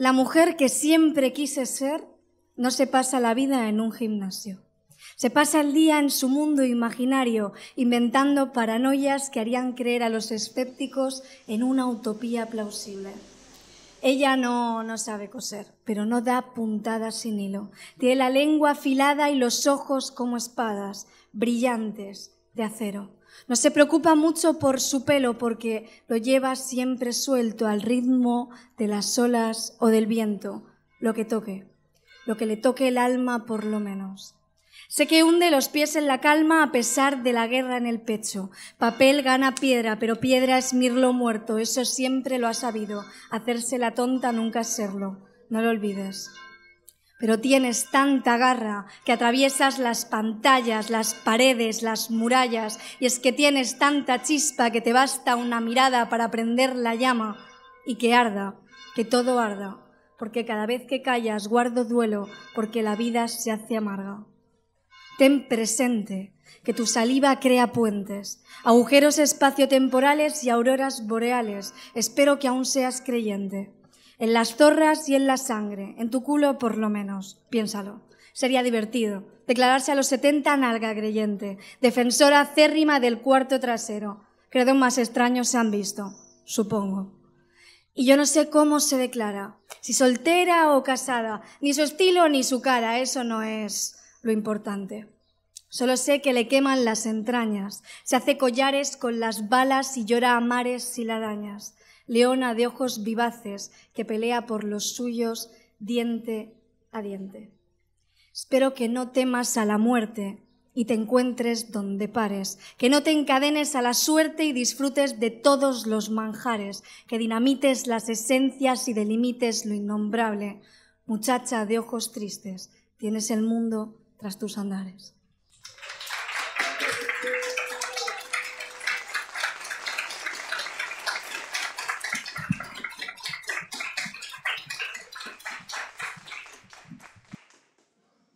La mujer que siempre quise ser no se pasa la vida en un gimnasio. Se pasa el día en su mundo imaginario, inventando paranoias que harían creer a los escépticos en una utopía plausible. Ella no, no sabe coser, pero no da puntadas sin hilo. Tiene la lengua afilada y los ojos como espadas, brillantes, de acero. No se preocupa mucho por su pelo porque lo lleva siempre suelto al ritmo de las olas o del viento, lo que toque, lo que le toque el alma por lo menos. Sé que hunde los pies en la calma a pesar de la guerra en el pecho. Papel gana piedra, pero piedra es mirlo muerto. Eso siempre lo ha sabido. Hacerse la tonta nunca es serlo. No lo olvides. Pero tienes tanta garra que atraviesas las pantallas, las paredes, las murallas, y es que tienes tanta chispa que te basta una mirada para prender la llama y que arda, que todo arda, porque cada vez que callas guardo duelo, porque la vida se hace amarga. Ten presente que tu saliva crea puentes, agujeros espaciotemporales y auroras boreales. Espero que aún seas creyente. En las zorras y en la sangre, en tu culo por lo menos. Piénsalo. Sería divertido declararse a los 70 nalga creyente, defensora acérrima del cuarto trasero. Credo más extraños se han visto, supongo. Y yo no sé cómo se declara, si soltera o casada, ni su estilo ni su cara, eso no es lo importante. Solo sé que le queman las entrañas, se hace collares con las balas y llora a mares y dañas. Leona de ojos vivaces que pelea por los suyos diente a diente. Espero que no temas a la muerte y te encuentres donde pares, que no te encadenes a la suerte y disfrutes de todos los manjares, que dinamites las esencias y delimites lo innombrable. Muchacha de ojos tristes, tienes el mundo tras tus andares.